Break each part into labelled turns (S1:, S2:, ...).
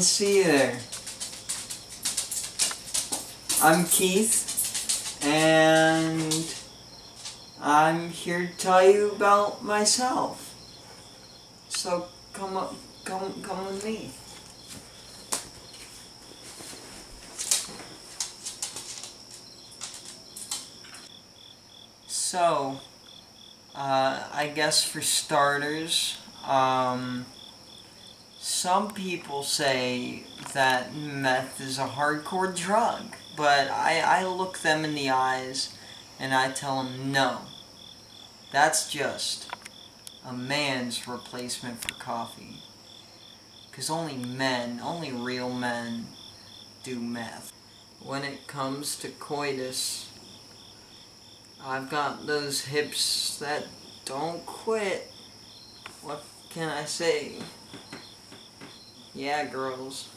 S1: see you there. I'm Keith, and I'm here to tell you about myself. So come up, come, come with me. So, uh, I guess for starters, um, some people say that meth is a hardcore drug, but I, I look them in the eyes and I tell them no. That's just a man's replacement for coffee. Because only men, only real men, do meth. When it comes to coitus, I've got those hips that don't quit. What can I say? Yeah, girls.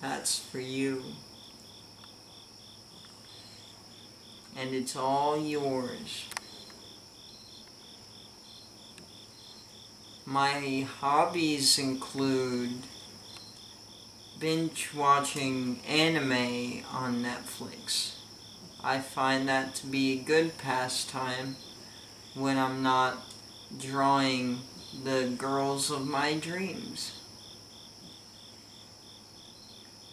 S1: That's for you. And it's all yours. My hobbies include binge watching anime on Netflix. I find that to be a good pastime when I'm not drawing the girls of my dreams.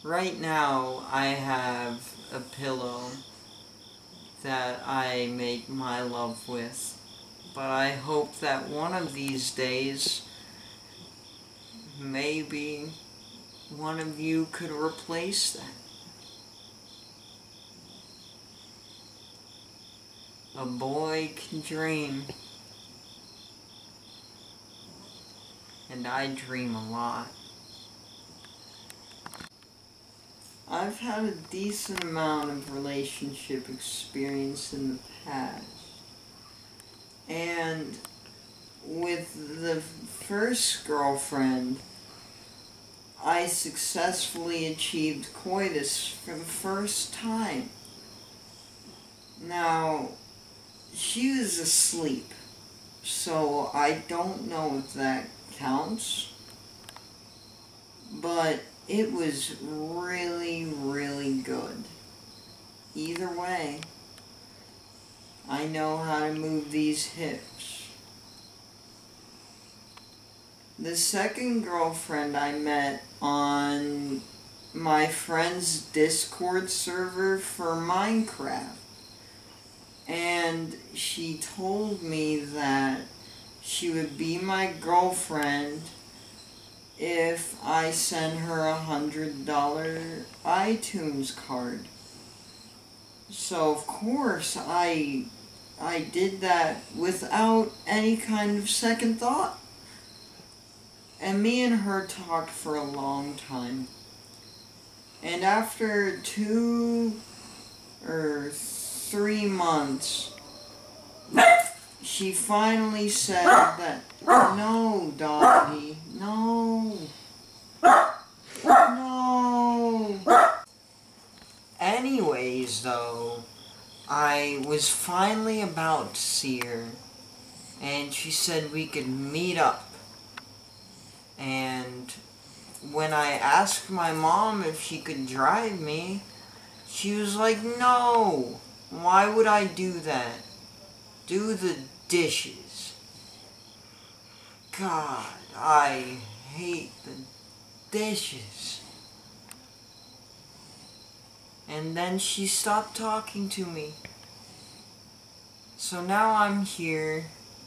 S1: Right now I have a pillow that I make my love with but I hope that one of these days, maybe one of you could replace that. A boy can dream. And I dream a lot. I've had a decent amount of relationship experience in the past. And with the first girlfriend, I successfully achieved coitus for the first time. Now, she was asleep, so I don't know if that counts, but it was really, really good. Either way. I know how to move these hips. The second girlfriend I met on my friend's Discord server for Minecraft. And she told me that she would be my girlfriend if I send her a hundred dollar iTunes card. So of course I I did that without any kind of second thought. And me and her talked for a long time. And after two or three months, she finally said that, no, doggy, no, no. Anyways, though, I was finally about to see her, and she said we could meet up. And when I asked my mom if she could drive me, she was like, no, why would I do that? Do the dishes. God, I hate the dishes. And then she stopped talking to me. So now I'm here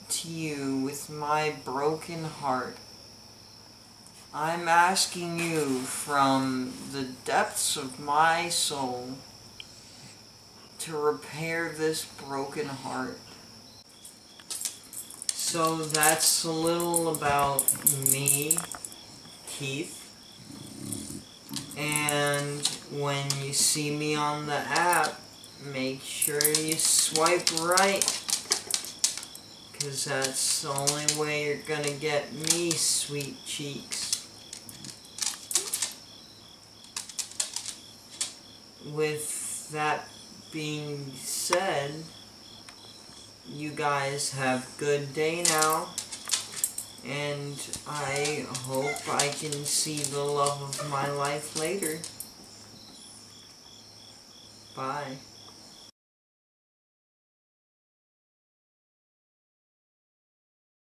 S1: to you with my broken heart. I'm asking you from the depths of my soul to repair this broken heart. So that's a little about me, Keith. And when you see me on the app, make sure you swipe right. Because that's the only way you're going to get me, sweet cheeks. With that being said, you guys have good day now. And I hope I can see the love of my life later. Bye.